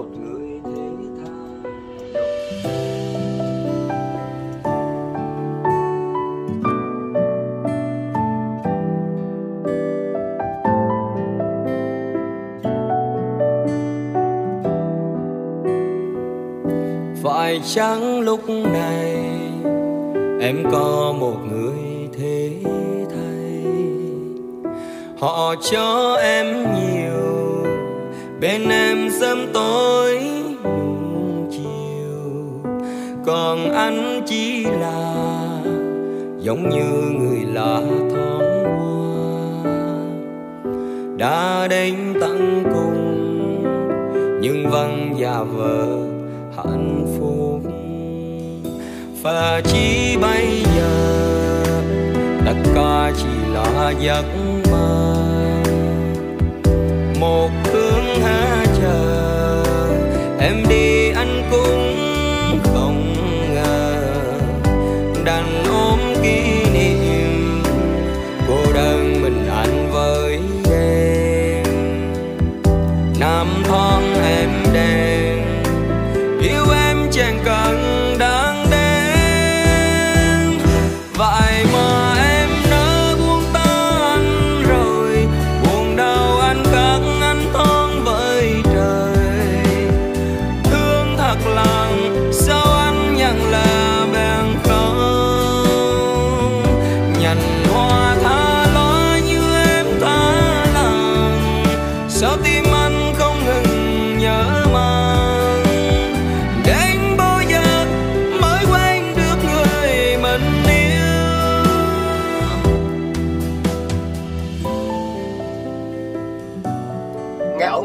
một người thế tha. Phải chăng lúc này em có một người thế thay? Họ cho em nhiều bên em sớm tối nuông chiều, còn anh chỉ là giống như người lạ thoáng qua. Đã đến tận cùng, nhưng vẫn già vờ hạnh phúc. Và chỉ bây giờ, tất cả chỉ là giấc mơ một thương hai.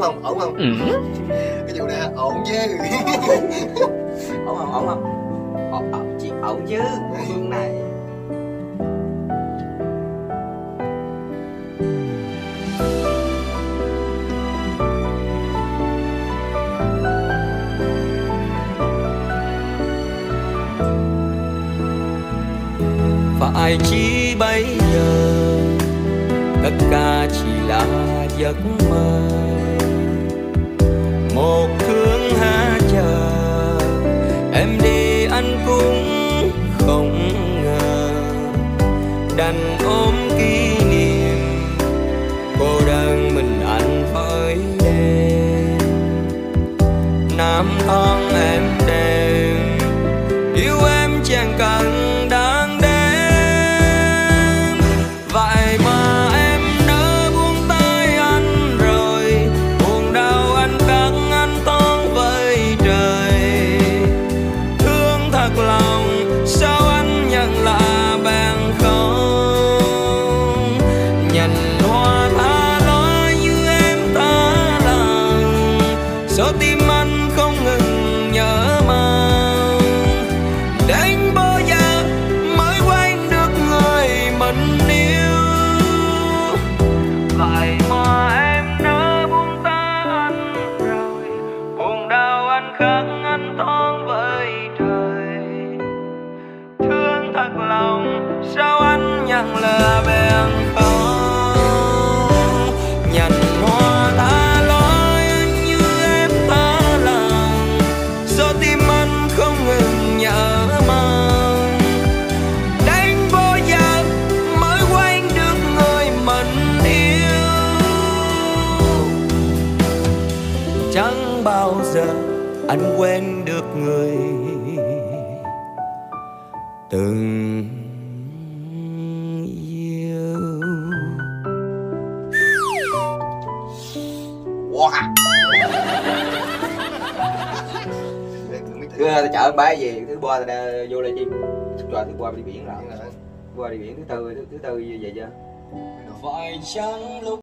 Ổn không? Ổn không? Cái vụ này ổn chứ. Ổn không? Ổn không? Ổn, ổn, chị ổn chứ. Phương này. Phải chỉ bây giờ tất cả chỉ là giấc mơ nam ôm cho tim anh không ngừng nhớ mong đến bao giờ mới quen được người mình yêu. Vậy mà em đã buông ta anh rồi, buồn đau anh khắc anh thoáng với trời. Thương thật lòng, sao anh nhận là bèn không? Chẳng bao giờ anh quên được người từng yêu. Wow. Chở con bé về thứ ba tao vô lại chim. Rồi thứ ba đi biển rồi. Thứ ba đi biển thứ tư thứ, thứ tư về chưa? Phải chăng lúc